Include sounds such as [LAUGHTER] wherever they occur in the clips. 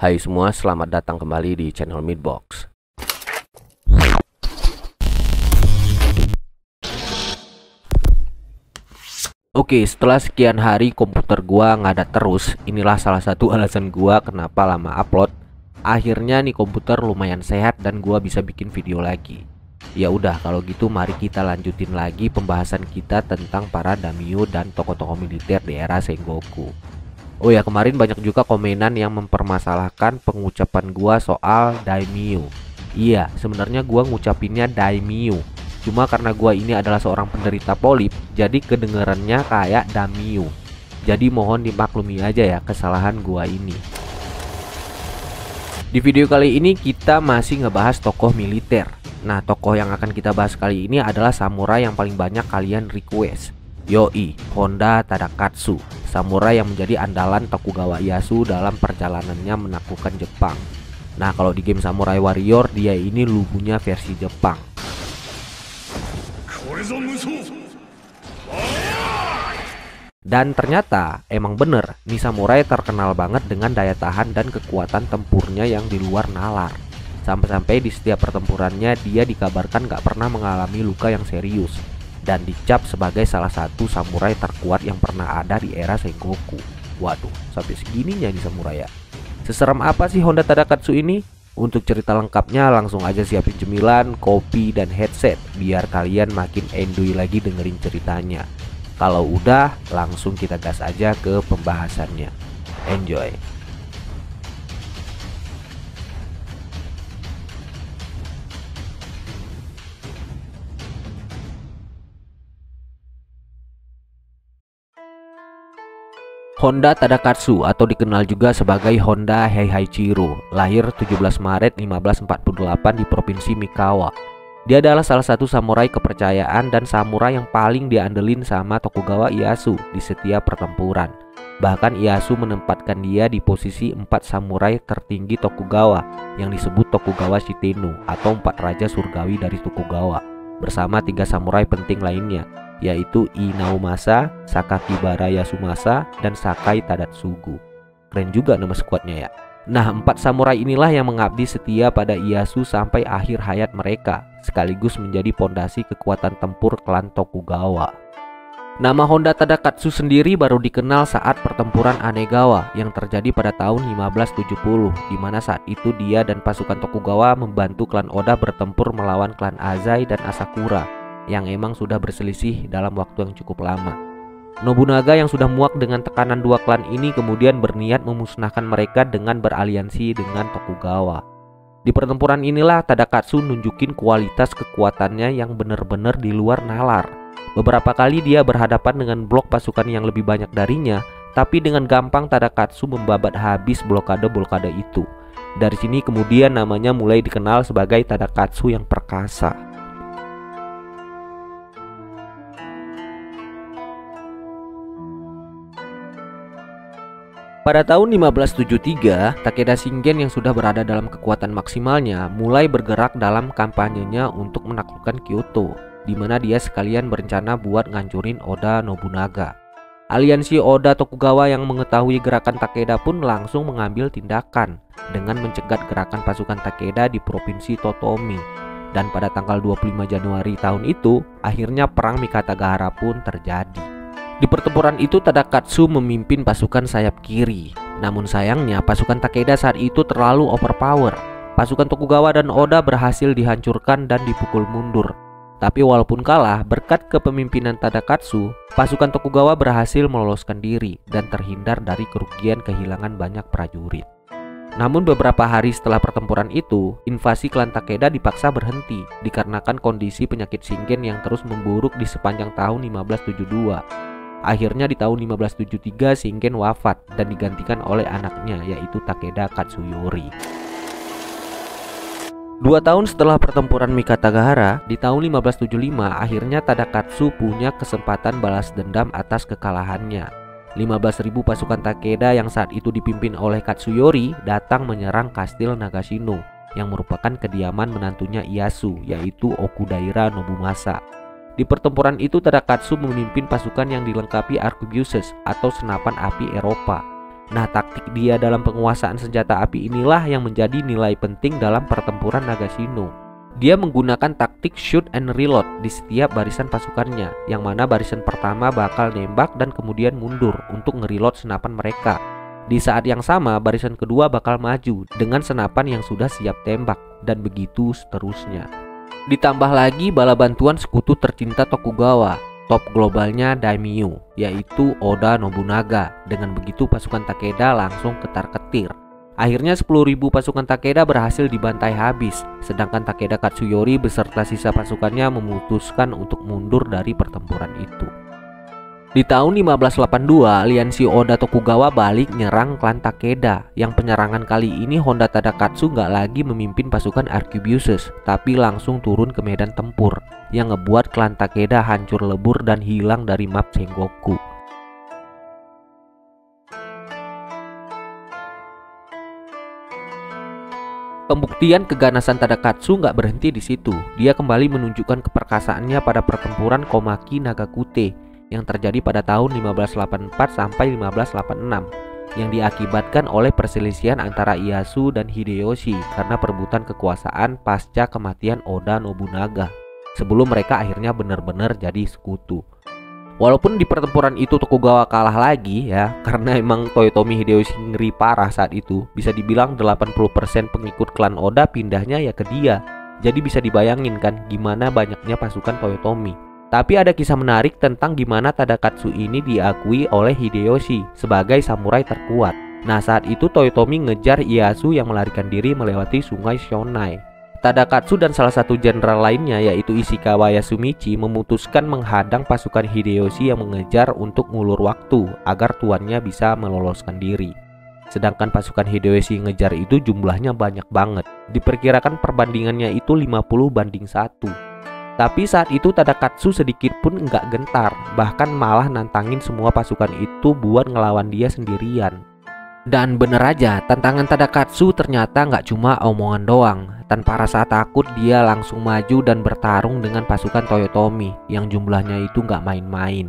Hai semua, selamat datang kembali di channel Midbox. Oke, setelah sekian hari komputer gua ngadat terus, inilah salah satu [LAUGHS] alasan gua kenapa lama upload. Akhirnya nih komputer lumayan sehat dan gua bisa bikin video lagi. Ya udah, kalau gitu mari kita lanjutin lagi pembahasan kita tentang para daimyo dan tokoh-tokoh militer di era Sengoku. Oh ya, kemarin banyak juga komenan yang mempermasalahkan pengucapan gua soal daimyo. Iya, sebenarnya gua ngucapinnya daimyo. Cuma karena gua ini adalah seorang penderita polip, jadi kedengarannya kayak daimyo. Jadi mohon dimaklumi aja ya kesalahan gua ini. Di video kali ini kita masih ngebahas tokoh militer. Nah, tokoh yang akan kita bahas kali ini adalah samurai yang paling banyak kalian request. Yoi, Honda Tadakatsu, samurai yang menjadi andalan Tokugawa Ieyasu dalam perjalanannya menaklukkan Jepang. Nah, kalau di game Samurai Warrior dia ini lubunya versi Jepang. Dan ternyata emang bener nih samurai terkenal banget dengan daya tahan dan kekuatan tempurnya yang di luar nalar. Sampai-sampai di setiap pertempurannya dia dikabarkan gak pernah mengalami luka yang serius dan dicap sebagai salah satu samurai terkuat yang pernah ada di era Sengoku. Waduh, sampai segininya nih samurai ya. Seserem apa sih Honda Tadakatsu ini? Untuk cerita lengkapnya langsung aja siapin cemilan, kopi, dan headset biar kalian makin enjoy lagi dengerin ceritanya. Kalau udah, langsung kita gas aja ke pembahasannya. Enjoy. Honda Tadakatsu atau dikenal juga sebagai Honda Heihaichiro lahir 17 Maret 1548 di Provinsi Mikawa. Dia adalah salah satu samurai kepercayaan dan samurai yang paling diandelin sama Tokugawa Ieyasu di setiap pertempuran. Bahkan Ieyasu menempatkan dia di posisi empat samurai tertinggi Tokugawa yang disebut Tokugawa Shitenu atau empat raja surgawi dari Tokugawa bersama tiga samurai penting lainnya yaitu Inaumasa, Sakakibara Yasumasa, dan Sakai Tadatsugu. Keren juga nama skuadnya ya. Nah, empat samurai inilah yang mengabdi setia pada Ieyasu sampai akhir hayat mereka, sekaligus menjadi pondasi kekuatan tempur klan Tokugawa. Nama Honda Tadakatsu sendiri baru dikenal saat pertempuran Anegawa yang terjadi pada tahun 1570, di mana saat itu dia dan pasukan Tokugawa membantu klan Oda bertempur melawan klan Azai dan Asakura yang emang sudah berselisih dalam waktu yang cukup lama. Nobunaga yang sudah muak dengan tekanan dua klan ini kemudian berniat memusnahkan mereka dengan beraliansi dengan Tokugawa. Di pertempuran inilah Tadakatsu nunjukin kualitas kekuatannya yang benar-benar di luar nalar. Beberapa kali dia berhadapan dengan blok pasukan yang lebih banyak darinya, tapi dengan gampang Tadakatsu membabat habis blokade-blokade itu. Dari sini kemudian namanya mulai dikenal sebagai Tadakatsu yang perkasa. Pada tahun 1573, Takeda Shingen yang sudah berada dalam kekuatan maksimalnya mulai bergerak dalam kampanyenya untuk menaklukkan Kyoto, di mana dia sekalian berencana buat ngancurin Oda Nobunaga. Aliansi Oda Tokugawa yang mengetahui gerakan Takeda pun langsung mengambil tindakan dengan mencegat gerakan pasukan Takeda di Provinsi Totomi. Dan pada tanggal 25 Januari tahun itu, akhirnya perang Mikatagahara pun terjadi. Di pertempuran itu Tadakatsu memimpin pasukan sayap kiri. Namun sayangnya pasukan Takeda saat itu terlalu overpower. Pasukan Tokugawa dan Oda berhasil dihancurkan dan dipukul mundur. Tapi walaupun kalah, berkat kepemimpinan Tadakatsu, pasukan Tokugawa berhasil meloloskan diri dan terhindar dari kerugian kehilangan banyak prajurit. Namun beberapa hari setelah pertempuran itu, invasi klan Takeda dipaksa berhenti dikarenakan kondisi penyakit Shingen yang terus memburuk di sepanjang tahun 1572. Akhirnya di tahun 1573 Shingen wafat dan digantikan oleh anaknya yaitu Takeda Katsuyori. Dua tahun setelah pertempuran Mikatagahara, di tahun 1575 akhirnya Tadakatsu punya kesempatan balas dendam atas kekalahannya. 15.000 pasukan Takeda yang saat itu dipimpin oleh Katsuyori datang menyerang kastil Nagashino yang merupakan kediaman menantunya Ieyasu yaitu Okudaira Nobumasa. Di pertempuran itu Tadakatsu memimpin pasukan yang dilengkapi arquebuses atau senapan api Eropa. Nah, taktik dia dalam penguasaan senjata api inilah yang menjadi nilai penting dalam pertempuran Nagashino. Dia menggunakan taktik shoot and reload di setiap barisan pasukannya, yang mana barisan pertama bakal nembak dan kemudian mundur untuk ngereload senapan mereka. Di saat yang sama, barisan kedua bakal maju dengan senapan yang sudah siap tembak, dan begitu seterusnya. Ditambah lagi bala bantuan sekutu tercinta Tokugawa, top globalnya daimyo, yaitu Oda Nobunaga. Dengan begitu pasukan Takeda langsung ketar-ketir. Akhirnya 10.000 pasukan Takeda berhasil dibantai habis, sedangkan Takeda Katsuyori beserta sisa pasukannya memutuskan untuk mundur dari pertempuran itu. Di tahun 1582, aliansi Oda Tokugawa balik nyerang klan Takeda. Yang penyerangan kali ini Honda Tadakatsu nggak lagi memimpin pasukan Arquebuses, tapi langsung turun ke medan tempur, yang ngebuat klan Takeda hancur lebur dan hilang dari map Sengoku. Pembuktian keganasan Tadakatsu nggak berhenti di situ. Dia kembali menunjukkan keperkasaannya pada pertempuran Komaki Nagakute yang terjadi pada tahun 1584 sampai 1586 yang diakibatkan oleh perselisihan antara Ieyasu dan Hideyoshi karena perebutan kekuasaan pasca kematian Oda Nobunaga sebelum mereka akhirnya benar-benar jadi sekutu. Walaupun di pertempuran itu Tokugawa kalah lagi ya [LAUGHS] karena emang Toyotomi Hideyoshi ngeri parah saat itu bisa dibilang 80% pengikut klan Oda pindahnya ya ke dia jadi bisa dibayangin kan gimana banyaknya pasukan Toyotomi tapi ada kisah menarik tentang gimana Tadakatsu ini diakui oleh Hideyoshi sebagai samurai terkuat. Nah saat itu Toyotomi ngejar Ieyasu yang melarikan diri melewati sungai Shonai. Tadakatsu dan salah satu jenderal lainnya yaitu Ishikawa Yasumichi memutuskan menghadang pasukan Hideyoshi yang mengejar untuk ngulur waktu agar tuannya bisa meloloskan diri. Sedangkan pasukan Hideyoshi ngejar itu jumlahnya banyak banget. Diperkirakan perbandingannya itu 50 banding 1. Tapi saat itu Tadakatsu sedikit pun nggak gentar, bahkan malah nantangin semua pasukan itu buat ngelawan dia sendirian. Dan bener aja, tantangan Tadakatsu ternyata nggak cuma omongan doang. Tanpa rasa takut, dia langsung maju dan bertarung dengan pasukan Toyotomi yang jumlahnya itu nggak main-main.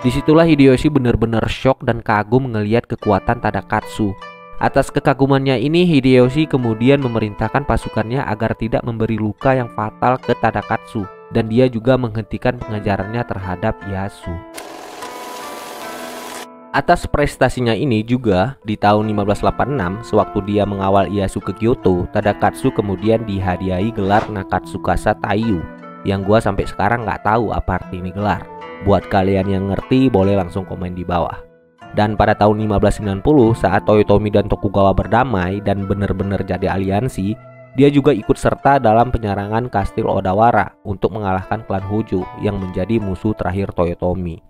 Di situlah Hideyoshi bener-bener shock dan kagum ngeliat kekuatan Tadakatsu. Atas kekagumannya ini, Hideyoshi kemudian memerintahkan pasukannya agar tidak memberi luka yang fatal ke Tadakatsu dan dia juga menghentikan pengejarannya terhadap Yasu. Atas prestasinya ini juga di tahun 1586 sewaktu dia mengawal Ieyasu ke Kyoto, Tadakatsu kemudian dihadiahi gelar Nakatsukasa Taiyu yang gua sampai sekarang nggak tahu apa arti ini gelar. Buat kalian yang ngerti boleh langsung komen di bawah. Dan pada tahun 1590 saat Toyotomi dan Tokugawa berdamai dan benar-benar jadi aliansi, dia juga ikut serta dalam penyerangan Kastil Odawara untuk mengalahkan klan Hojo yang menjadi musuh terakhir Toyotomi.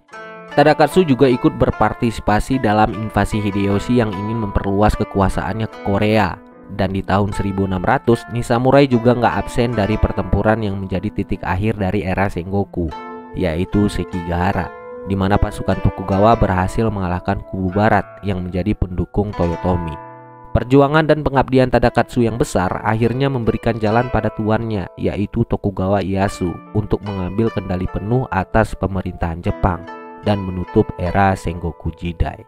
Tadakatsu juga ikut berpartisipasi dalam invasi Hideyoshi yang ingin memperluas kekuasaannya ke Korea. Dan di tahun 1600, Nisamurai juga nggak absen dari pertempuran yang menjadi titik akhir dari era Sengoku, yaitu Sekigahara, di mana pasukan Tokugawa berhasil mengalahkan kubu barat yang menjadi pendukung Toyotomi. Perjuangan dan pengabdian Tadakatsu yang besar akhirnya memberikan jalan pada tuannya, yaitu Tokugawa Ieyasu, untuk mengambil kendali penuh atas pemerintahan Jepang dan menutup era Sengoku Jidai.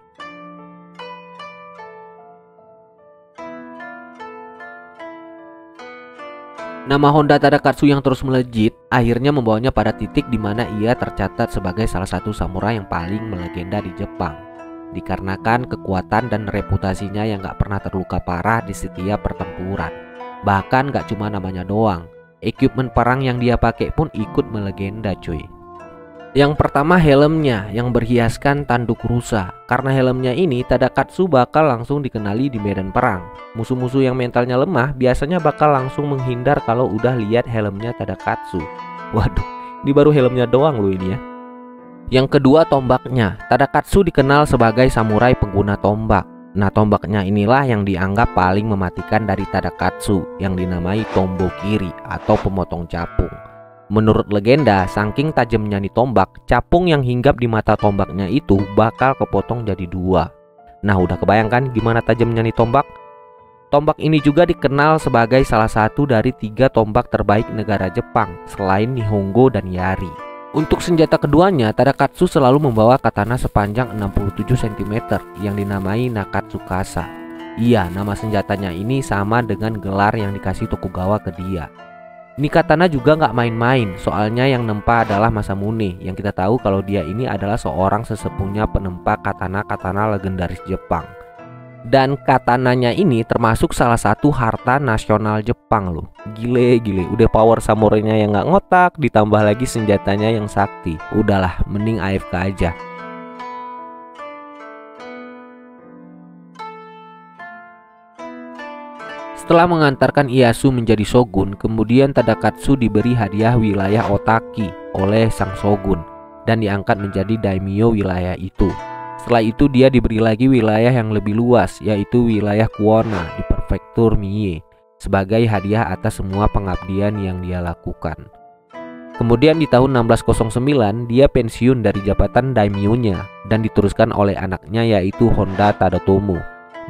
Nama Honda Tadakatsu yang terus melejit akhirnya membawanya pada titik di mana ia tercatat sebagai salah satu samurai yang paling melegenda di Jepang dikarenakan kekuatan dan reputasinya yang gak pernah terluka parah di setiap pertempuran. Bahkan gak cuma namanya doang, equipment perang yang dia pakai pun ikut melegenda cuy. Yang pertama helmnya yang berhiaskan tanduk rusa Karena helmnya ini Tadakatsu bakal langsung dikenali di medan perang Musuh-musuh yang mentalnya lemah biasanya bakal langsung menghindar kalau udah lihat helmnya Tadakatsu Waduh, ini baru helmnya doang loh ini ya yang kedua tombaknya. Tadakatsu dikenal sebagai samurai pengguna tombak. Nah tombaknya inilah yang dianggap paling mematikan dari Tadakatsu yang dinamai tombo kiri atau pemotong capung. Menurut legenda, saking tajamnya nih tombak, capung yang hinggap di mata tombaknya itu bakal kepotong jadi dua. Nah udah kebayangkan gimana tajamnya nih tombak? Tombak ini juga dikenal sebagai salah satu dari tiga tombak terbaik negara Jepang selain Nihongo dan Yari. Untuk senjata keduanya, Tadakatsu selalu membawa katana sepanjang 67 cm yang dinamai Nakatsukasa. Iya, nama senjatanya ini sama dengan gelar yang dikasih Tokugawa ke dia. Ini katana juga nggak main-main, soalnya yang nempa adalah Masamune, yang kita tahu kalau dia ini adalah seorang sesepunya penempa katana-katana legendaris Jepang. Dan katananya ini termasuk salah satu harta nasional Jepang loh. Gile gile. Udah power samurainya yang nggak ngotak Ditambah lagi senjatanya yang sakti. Udahlah mending AFK aja. Setelah mengantarkan Ieyasu menjadi shogun, kemudian Tadakatsu diberi hadiah wilayah Otaki oleh sang shogun dan diangkat menjadi daimyo wilayah itu. Setelah itu dia diberi lagi wilayah yang lebih luas yaitu wilayah Kuona di prefektur Mie sebagai hadiah atas semua pengabdian yang dia lakukan. Kemudian di tahun 1609 dia pensiun dari jabatan daimyo-nya dan diteruskan oleh anaknya yaitu Honda Tadatomo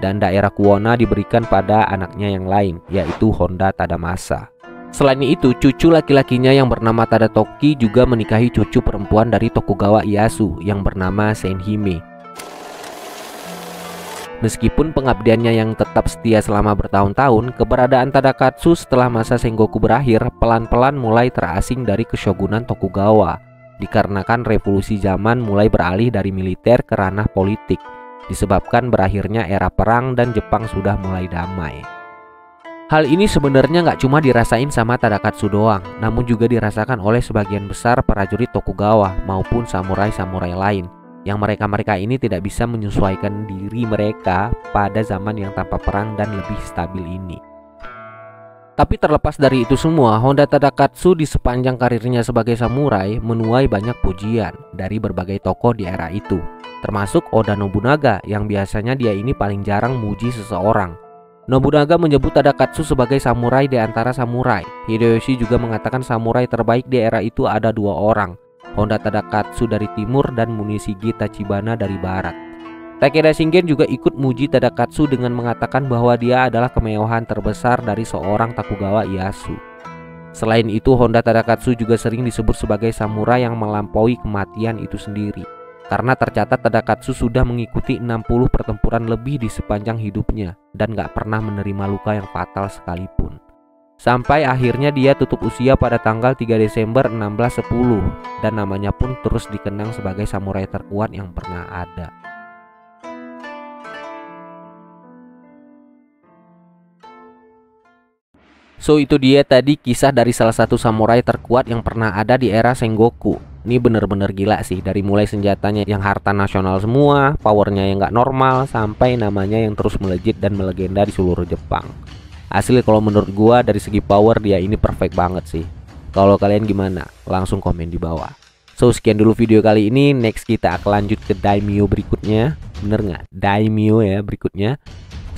dan daerah Kuona diberikan pada anaknya yang lain yaitu Honda Tadamasa. Selain itu, cucu laki-lakinya yang bernama Tadatoki juga menikahi cucu perempuan dari Tokugawa Ieyasu yang bernama Senhime Meskipun pengabdiannya yang tetap setia selama bertahun-tahun, keberadaan Tadakatsu setelah masa Sengoku berakhir pelan-pelan mulai terasing dari keshogunan Tokugawa dikarenakan revolusi zaman mulai beralih dari militer ke ranah politik disebabkan berakhirnya era perang dan Jepang sudah mulai damai. Hal ini sebenarnya nggak cuma dirasain sama Tadakatsu doang, namun juga dirasakan oleh sebagian besar prajurit Tokugawa maupun samurai-samurai lain yang mereka-mereka ini tidak bisa menyesuaikan diri mereka pada zaman yang tanpa perang dan lebih stabil ini. Tapi terlepas dari itu semua, Honda Tadakatsu di sepanjang karirnya sebagai samurai menuai banyak pujian dari berbagai tokoh di era itu, termasuk Oda Nobunaga yang biasanya dia ini paling jarang muji seseorang. Nobunaga menyebut Tadakatsu sebagai samurai di antara samurai. Hideyoshi juga mengatakan samurai terbaik di era itu ada dua orang, Honda Tadakatsu dari timur dan Munishigi Tachibana dari barat. Takeda Shingen juga ikut muji Tadakatsu dengan mengatakan bahwa dia adalah kemewahan terbesar dari seorang Tokugawa Ieyasu. Selain itu, Honda Tadakatsu juga sering disebut sebagai samurai yang melampaui kematian itu sendiri. Karena tercatat Tadakatsu sudah mengikuti 60 pertempuran lebih di sepanjang hidupnya dan gak pernah menerima luka yang fatal sekalipun. Sampai akhirnya dia tutup usia pada tanggal 3 Desember 1610 dan namanya pun terus dikenang sebagai samurai terkuat yang pernah ada. So itu dia tadi kisah dari salah satu samurai terkuat yang pernah ada di era Sengoku Ini bener-bener gila sih Dari mulai senjatanya yang harta nasional semua Powernya yang gak normal Sampai namanya yang terus melejit dan melegenda di seluruh Jepang Asli kalau menurut gua dari segi power dia ini perfect banget sih. Kalau kalian gimana? Langsung komen di bawah. So sekian dulu video kali ini. Next kita akan lanjut ke Daimyo berikutnya. Bener nggak? Daimyo ya berikutnya.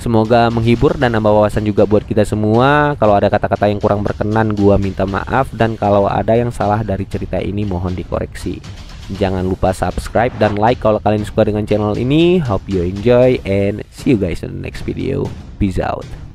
Semoga menghibur dan nambah wawasan juga buat kita semua. Kalau ada kata-kata yang kurang berkenan, gua minta maaf dan kalau ada yang salah dari cerita ini mohon dikoreksi. Jangan lupa subscribe dan like kalau kalian suka dengan channel ini. Hope you enjoy and see you guys in the next video. Peace out.